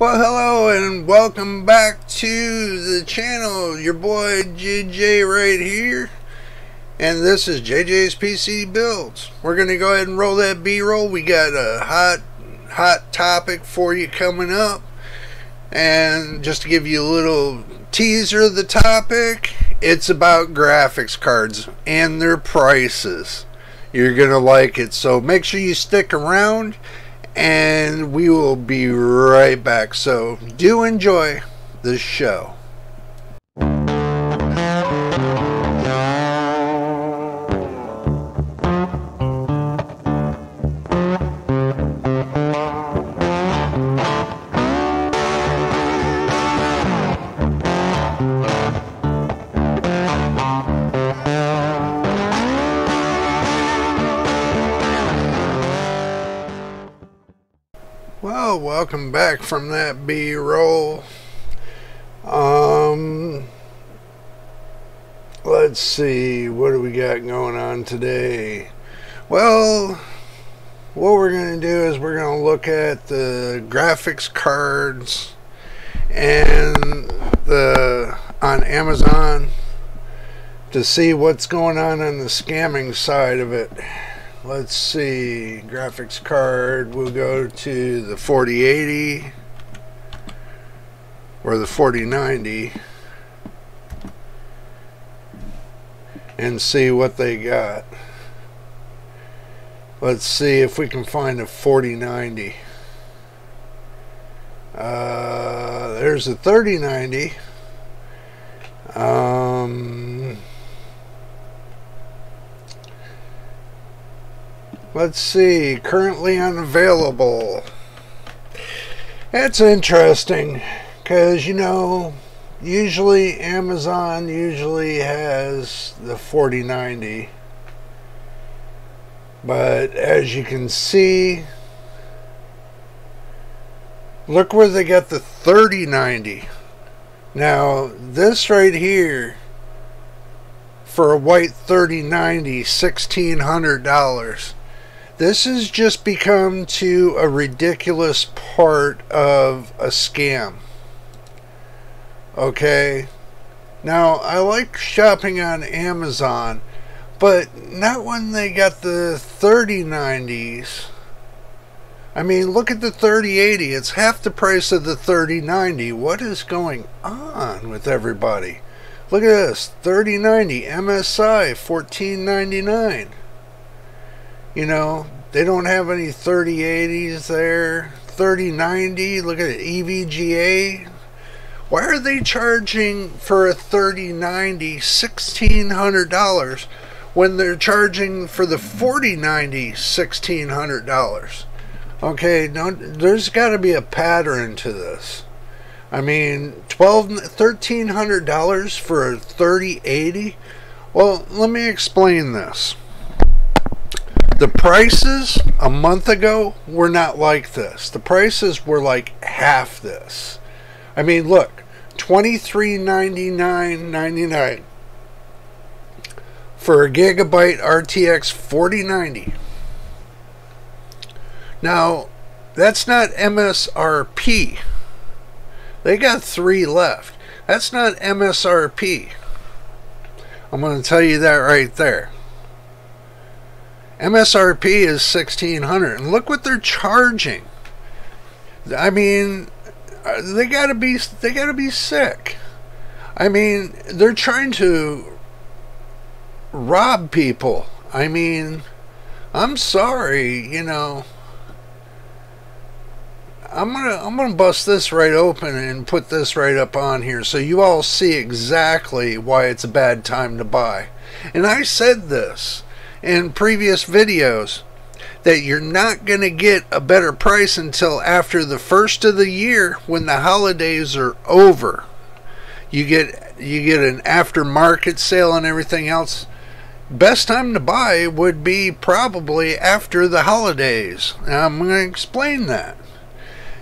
Well, hello and welcome back to the channel. Your boy JJ right here. And this is JJ's PC Builds. We're going to go ahead and roll that B-roll. We got a hot, hot topic for you coming up. And just to give you a little teaser of the topic, it's about graphics cards and their prices. You're going to like it. So make sure you stick around and we will be right back. So do enjoy the show. Welcome back from that B-roll. Um, let's see, what do we got going on today? Well, what we're going to do is we're going to look at the graphics cards and the on Amazon to see what's going on on the scamming side of it let's see graphics card we'll go to the 4080 or the 4090 and see what they got. Let's see if we can find a 4090 uh, there's a 3090 um, Let's see, currently unavailable. That's interesting because, you know, usually Amazon usually has the 4090. But as you can see, look where they got the 3090. Now, this right here for a white 3090, $1,600 this has just become to a ridiculous part of a scam. Okay? Now, I like shopping on Amazon, but not when they got the 3090s. I mean, look at the 3080. It's half the price of the 3090. What is going on with everybody? Look at this 3090 MSI 1499. You know, they don't have any 3080s there. 3090, look at it, EVGA. Why are they charging for a 3090 $1,600 when they're charging for the 4090 $1,600? Okay, there's got to be a pattern to this. I mean, twelve, thirteen hundred dollars for a thirty eighty. Well, let me explain this. The prices a month ago were not like this. The prices were like half this. I mean, look, twenty three ninety nine ninety nine for a gigabyte RTX 4090. Now, that's not MSRP. They got three left. That's not MSRP. I'm going to tell you that right there. MSRP is 1600 and look what they're charging. I mean, uh, they got to be they got to be sick. I mean, they're trying to rob people. I mean, I'm sorry, you know. I'm gonna I'm gonna bust this right open and put this right up on here so you all see exactly why it's a bad time to buy. And I said this in previous videos that you're not going to get a better price until after the first of the year when the holidays are over. You get you get an aftermarket sale and everything else. Best time to buy would be probably after the holidays. Now I'm going to explain that.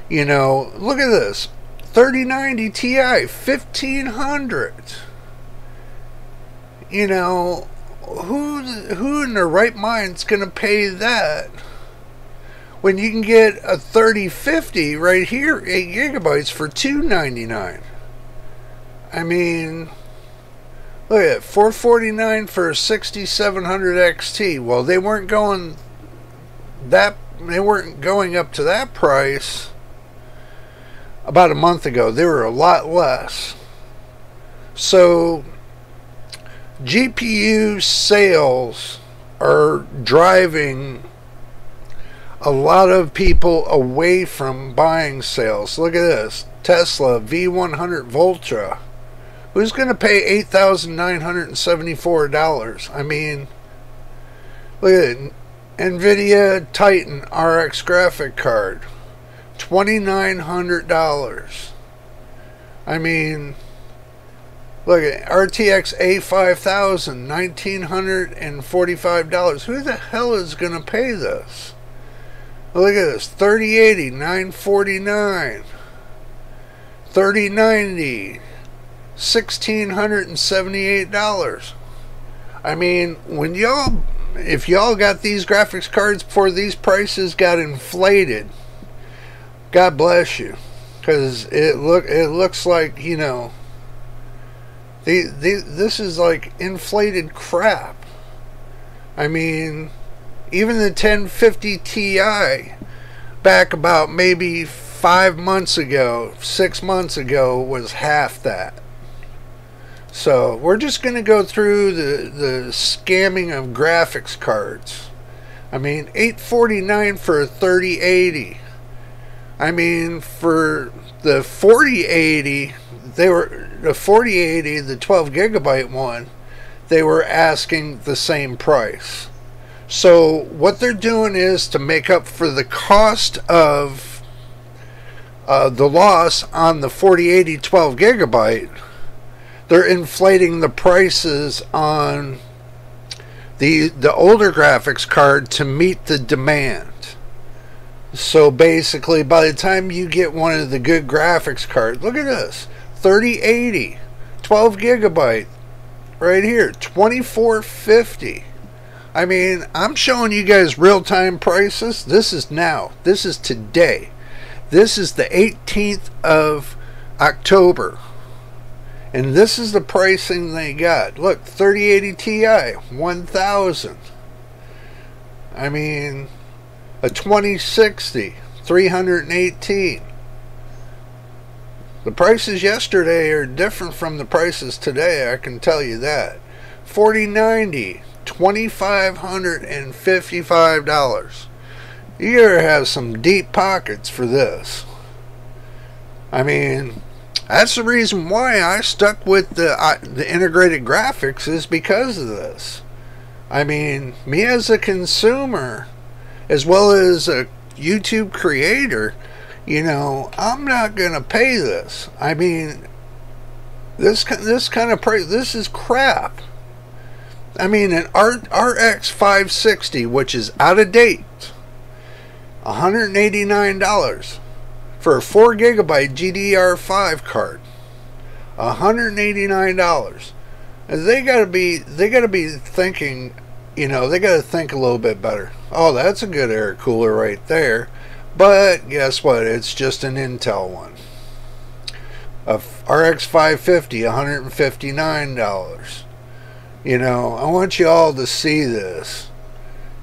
You know, look at this. 3090 Ti 1500. You know, who who in their right mind's going to pay that when you can get a 3050 right here, 8 gigabytes for 299. I mean, look at it, 449 for a 6700 XT. Well, they weren't going that they weren't going up to that price about a month ago. They were a lot less. So GPU sales are driving a lot of people away from buying sales. Look at this Tesla V100 Volta. Who's going to pay $8,974? I mean, look at it. NVIDIA Titan RX graphic card. $2,900. I mean, look at RTX A5000, $1,945. Who the hell is going to pay this? Look at this 3080, 949. 3090, $1,678. I mean, when y'all, if y'all got these graphics cards before these prices got inflated, God bless you, because it look it looks like you know. This is like inflated crap. I mean, even the 1050 Ti back about maybe five months ago, six months ago, was half that. So we're just going to go through the, the scamming of graphics cards. I mean, 849 for a 3080. I mean, for the 4080, they were the 4080, the 12 gigabyte one, they were asking the same price. So what they're doing is to make up for the cost of uh, the loss on the 4080 12 gigabyte, they're inflating the prices on the the older graphics card to meet the demand. So basically, by the time you get one of the good graphics cards, look at this 3080, 12 gigabyte, right here, 2450. I mean, I'm showing you guys real time prices. This is now, this is today. This is the 18th of October. And this is the pricing they got. Look, 3080 Ti, 1000. I mean, a 2060 318 the prices yesterday are different from the prices today i can tell you that. 4090 $2555 you gotta have some deep pockets for this. I mean that's the reason why i stuck with the uh, the integrated graphics is because of this. I mean me as a consumer as well as a YouTube creator, you know, I'm not going to pay this. I mean, this this kind of price, this is crap. I mean, an RX 560, which is out of date, $189 for a 4 gigabyte GDR5 card. $189. They got to be they got to be thinking you know, they got to think a little bit better. Oh, that's a good air cooler right there. But guess what? It's just an Intel one. A RX 550, $159. You know, I want you all to see this.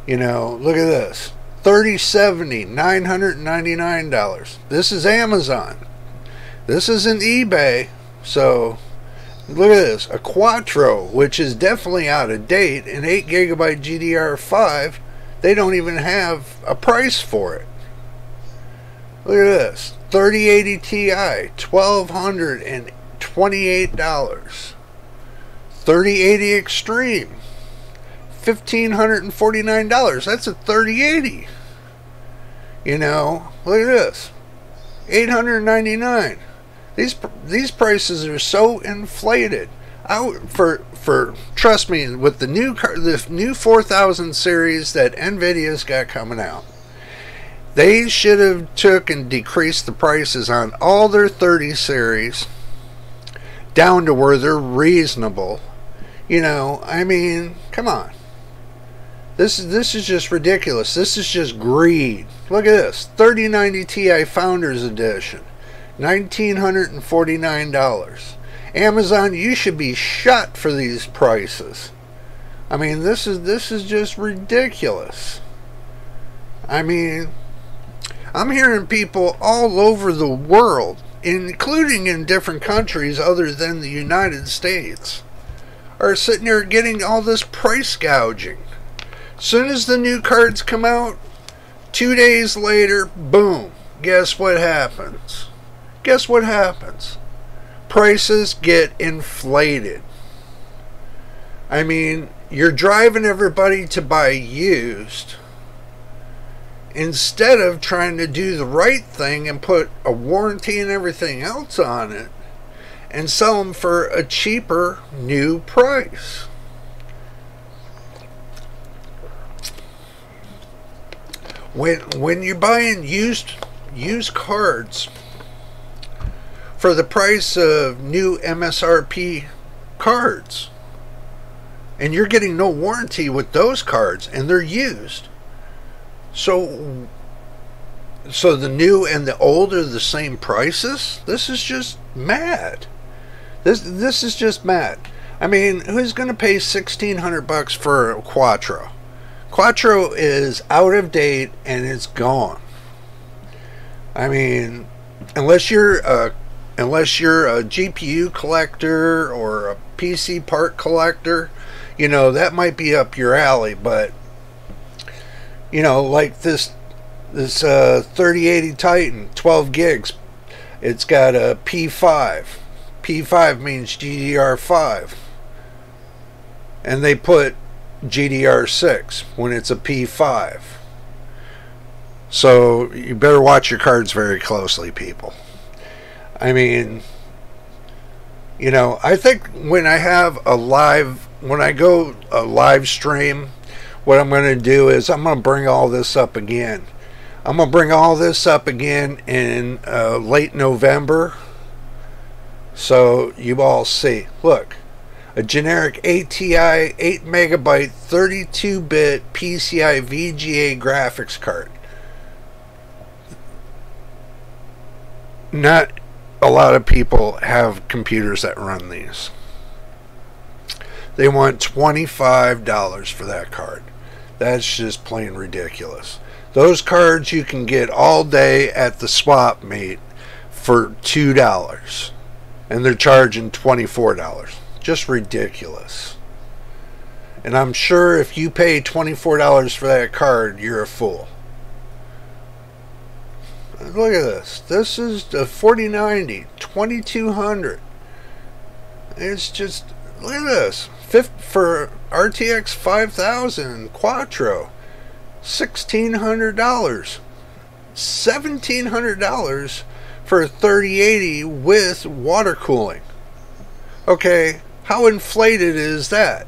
You know, look at this. 3070, $999. This is Amazon. This isn't eBay. So Look at this, a Quadro, which is definitely out of date, an 8 gigabyte GDR5. They don't even have a price for it. Look at this, 3080 Ti, $1,228. 3080 Extreme, $1,549. That's a 3080. You know, look at this, 899. These these prices are so inflated. I, for for trust me, with the new the new 4000 series that Nvidia's got coming out, they should have took and decreased the prices on all their 30 series down to where they're reasonable. You know, I mean, come on. This is this is just ridiculous. This is just greed. Look at this. 3090 Ti Founders Edition. $1949. Amazon, you should be shot for these prices. I mean, this is this is just ridiculous. I mean, I'm hearing people all over the world, including in different countries other than the United States, are sitting there getting all this price gouging. Soon as the new cards come out, two days later, boom, guess what happens? Guess what happens? Prices get inflated. I mean, you're driving everybody to buy used instead of trying to do the right thing and put a warranty and everything else on it and sell them for a cheaper new price. When when you're buying used used cards for the price of new MSRP cards and you're getting no warranty with those cards and they're used so so the new and the old are the same prices? This is just mad. This this is just mad. I mean who's going to pay 1600 bucks for a Quadro? Quadro is out of date and it's gone. I mean unless you're a unless you're a gpu collector or a pc part collector you know, that might be up your alley, but you know, like this this uh, 3080 Titan, 12 gigs. It's got a P5. P5 means GDR5. And they put GDR6 when it's a P5. So you better watch your cards very closely, people. I mean, you know, I think when I have a live when I go a live stream, what I'm going to do is I'm going to bring all this up again. I'm going to bring all this up again in uh, late November. So you all see. Look, a generic ATI 8 megabyte 32 bit PCI VGA graphics card. Not a lot of people have computers that run these. They want $25 for that card. That's just plain ridiculous. Those cards you can get all day at the swap meet for $2. And they're charging $24. Just ridiculous. And I'm sure if you pay $24 for that card, you're a fool. Look at this. This is the 4090, 2200. It's just, look at this for RTX 5000 Quadro, $1,600. $1,700 for a 3080 with water cooling. Okay, how inflated is that?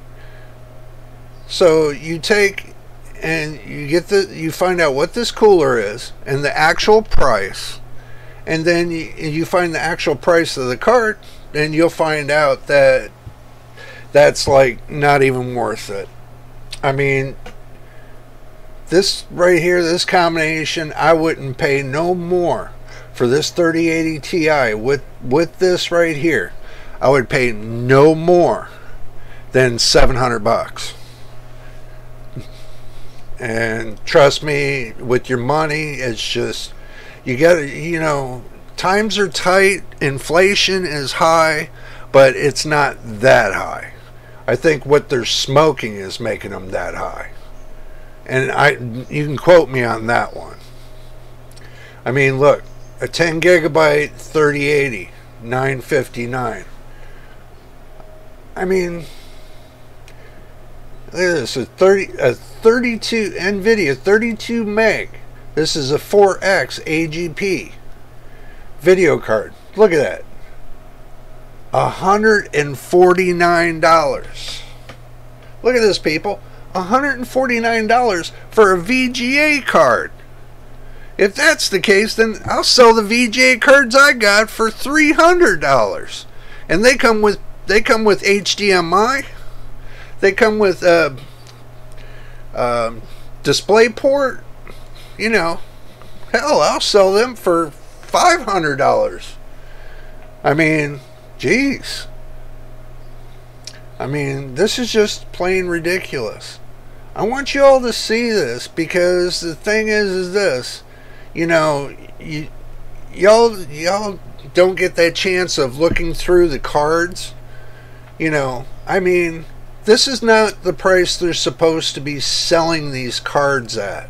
So you take and you get the you find out what this cooler is and the actual price and then you, you find the actual price of the cart and you'll find out that that's like not even worth it. I mean, this right here, this combination, I wouldn't pay no more for this 3080 Ti with with this right here. I would pay no more than 700 bucks. And trust me, with your money, it's just you got to, you know, times are tight, inflation is high, but it's not that high. I think what they're smoking is making them that high. And I you can quote me on that one. I mean, look, a 10 gigabyte 3080 959. I mean, look at this, a 30 a 32 Nvidia 32 meg. This is a 4X AGP video card. Look at that. $149. Look at this, people. $149 for a VGA card. If that's the case, then I'll sell the VGA cards I got for $300. And they come with they come with HDMI. They come with uh, Um, DisplayPort, you know, hell, I'll sell them for $500. I mean, geez. I mean, this is just plain ridiculous. I want you all to see this because the thing is, is this, you know, y'all, y'all don't get that chance of looking through the cards. You know, I mean, this is not the price they're supposed to be selling these cards at.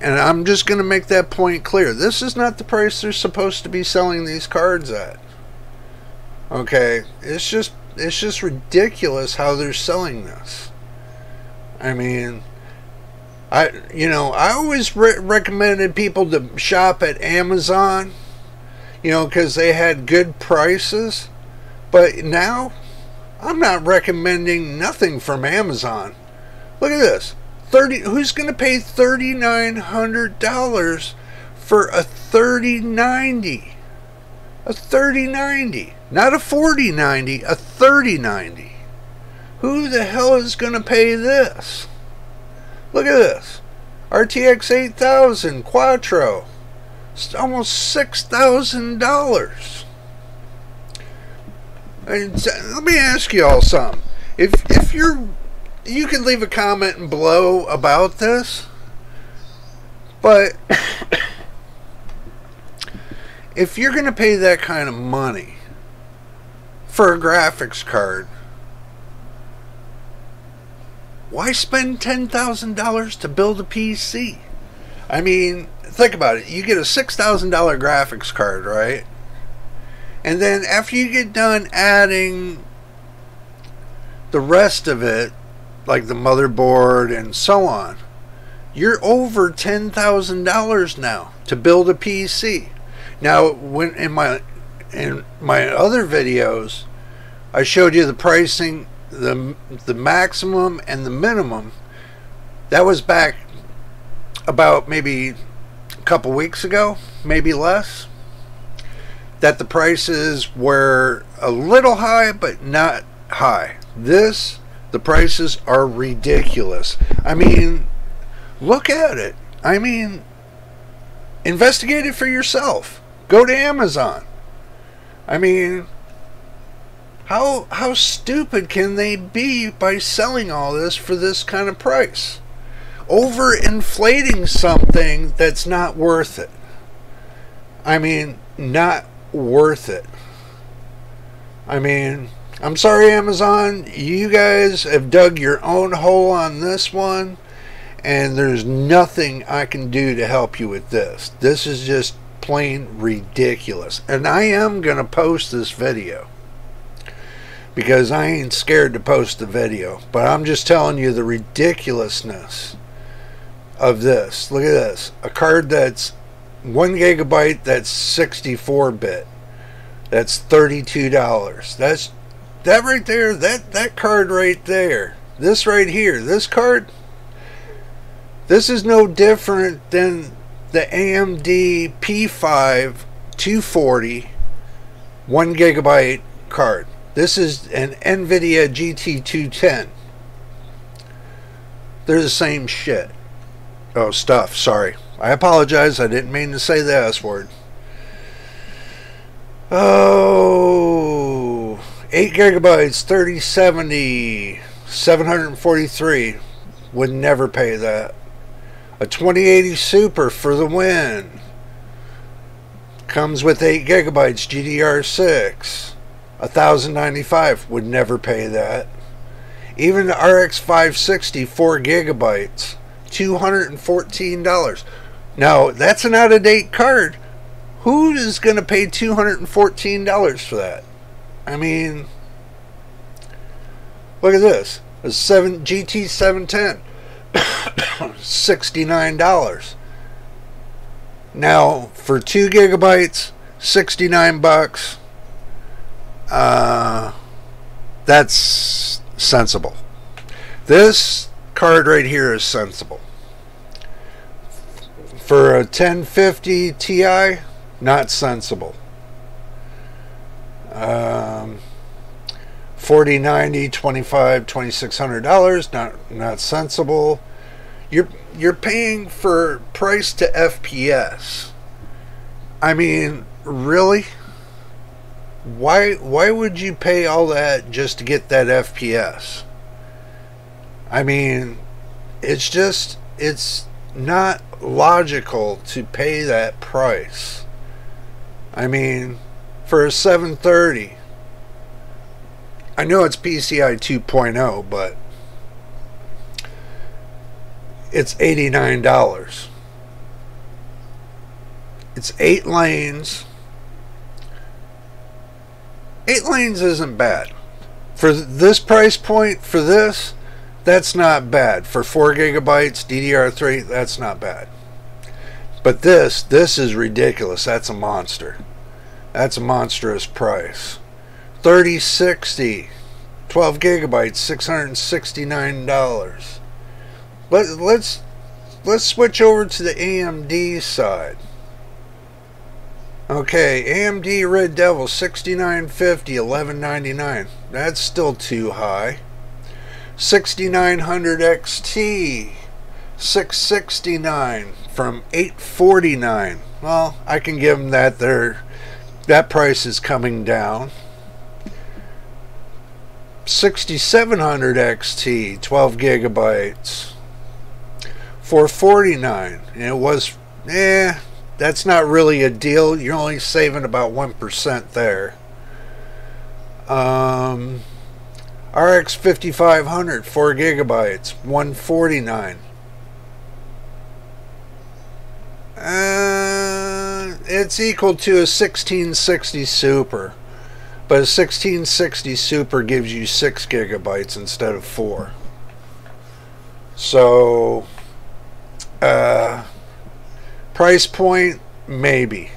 And I'm just going to make that point clear. This is not the price they're supposed to be selling these cards at. Okay, it's just it's just ridiculous how they're selling this. I mean, I you know I always re- recommended people to shop at Amazon, you know, because they had good prices. But now, I'm not recommending nothing from Amazon. Look at this. 30 who's going to pay $3900 for a 3090 a 3090 not a 4090 a 3090 who the hell is going to pay this? Look at this. RTX 8000 Quadro. It's almost $6,000 let me ask you all something. If if you're you can leave a comment below about this. But if you're going to pay that kind of money for a graphics card, why spend $10,000 to build a PC? I mean, think about it. You get a $6,000 graphics card, right? And then after you get done adding the rest of it, like the motherboard and so on, you're over ten thousand dollars now to build a PC. Now, when in my in my other videos, I showed you the pricing, the the maximum and the minimum. That was back about maybe a couple weeks ago, maybe less. That the prices were a little high, but not high. This the prices are ridiculous. I mean, look at it. I mean, investigate it for yourself. Go to Amazon. I mean, how how stupid can they be by selling all this for this kind of price? Overinflating something that's not worth it. I mean, not worth it. I mean, I'm sorry, Amazon. You guys have dug your own hole on this one, and there's nothing I can do to help you with this. This is just plain ridiculous. And I am going to post this video because I ain't scared to post the video, but I'm just telling you the ridiculousness of this. Look at this a card that's one gigabyte that's 64 bit. That's $32. That's that right there, that, that card right there, this right here, this card, this is no different than the AMD P5 240 1 gigabyte card. This is an NVIDIA GT210. They're the same shit. Oh, stuff. Sorry. I apologize. I didn't mean to say the S word. Oh. 8 gigabytes, 3070, 743. Would never pay that. A 2080 Super for the win. Comes with 8 gigabytes, GDR6. 1095 would never pay that. Even the RX 560 4 gigabytes, $214. Now, that's an out of date card. Who is going to pay $214 for that? I mean, look at this. A seven GT seven ten. $69. Now, for 2 gigabytes, 69 bucks. Uh, that's sensible. This card right here is sensible. For a 1050 Ti, not sensible. Um, 40 90 25 2600 dollars not not sensible you're you're paying for price to fps i mean really? Why why would you pay all that just to get that fps i mean it's just it's not logical to pay that price. I mean for a 730 I know it's PCI 2.0, but it's $89. It's eight lanes. Eight lanes isn't bad. For this price point, for this, that's not bad. For 4 gigabytes, DDR3, that's not bad. But this, this is ridiculous. That's a monster. That's a monstrous price. 3060 12 gigabytes $669 but let's let's switch over to the AMD side. Okay AMD Red Devil 6950 1199 that's still too high. 6900 XT 669 from 849 well I can give them that there that price is coming down. 6700 XT, 12 gigabytes, 449. And it was, eh, that's not really a deal. You're only saving about 1% there. Um, RX 5500, 4 gigabytes, 149. Uh, it's equal to a 1660 Super. But a 1660 Super gives you 6 gigabytes instead of 4. So, uh, price point, maybe.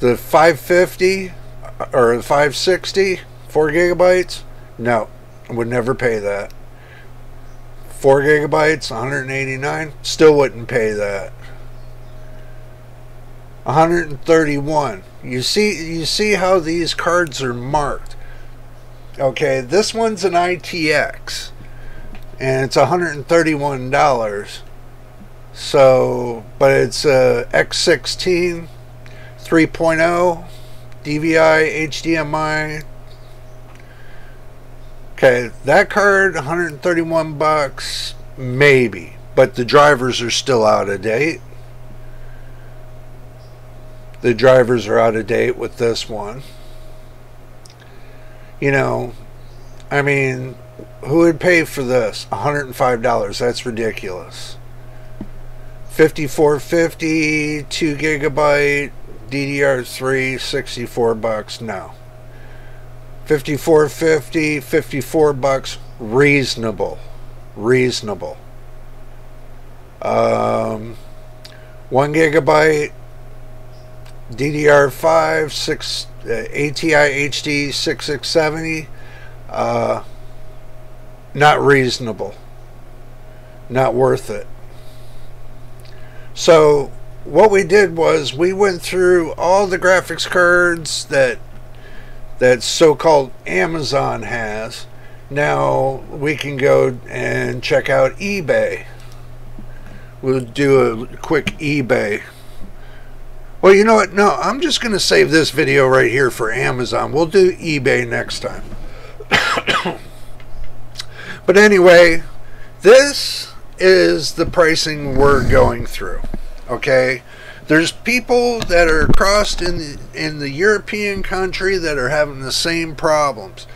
The 550 or the 560, 4 gigabytes, no, I would never pay that. 4 gigabytes, 189, still wouldn't pay that. 131 you see you see how these cards are marked okay this one's an ITX and it's $131 so but it's a X16 3.0 DVI HDMI okay that card 131 bucks maybe but the drivers are still out of date. The drivers are out of date with this one. You know, I mean, who would pay for this? $105. That's ridiculous. 5450, 2 gigabyte, DDR3, 64 bucks. No. 5450, 54 bucks, reasonable. Reasonable. Um, 1 gigabyte, DDR5, 6, uh, ATI HD 6670, uh, not reasonable, not worth it. So what we did was we went through all the graphics cards that that so-called Amazon has. Now we can go and check out eBay. We'll do a quick eBay well, you know what? No, I'm just going to save this video right here for Amazon. We'll do eBay next time. but anyway, this is the pricing we're going through. Okay? There's people that are crossed in the, in the European country that are having the same problems.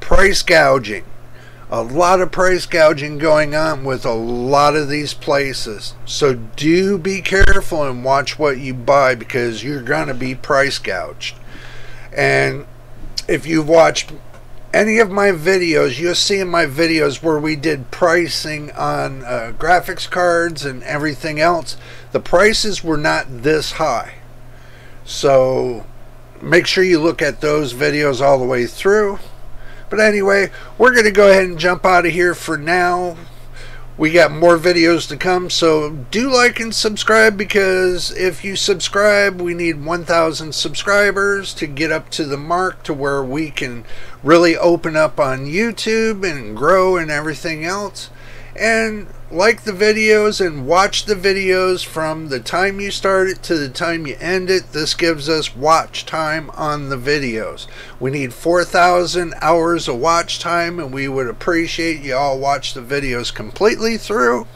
Price gouging a lot of price gouging going on with a lot of these places. So do be careful and watch what you buy because you're going to be price gouged. And if you've watched any of my videos, you'll see in my videos where we did pricing on uh, graphics cards and everything else, the prices were not this high. So make sure you look at those videos all the way through. But anyway, we're going to go ahead and jump out of here for now. We got more videos to come, so do like and subscribe because if you subscribe, we need 1,000 subscribers to get up to the mark to where we can really open up on YouTube and grow and everything else. And like the videos and watch the videos from the time you start it to the time you end it. This gives us watch time on the videos. We need 4,000 hours of watch time, and we would appreciate you all watch the videos completely through.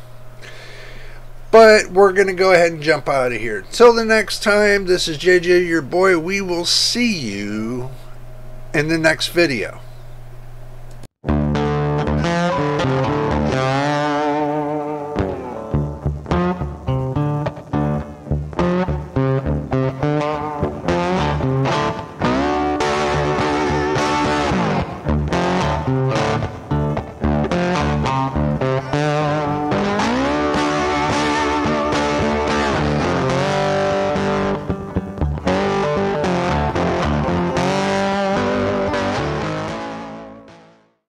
But we're going to go ahead and jump out of here. Till the next time, this is JJ, your boy. We will see you in the next video.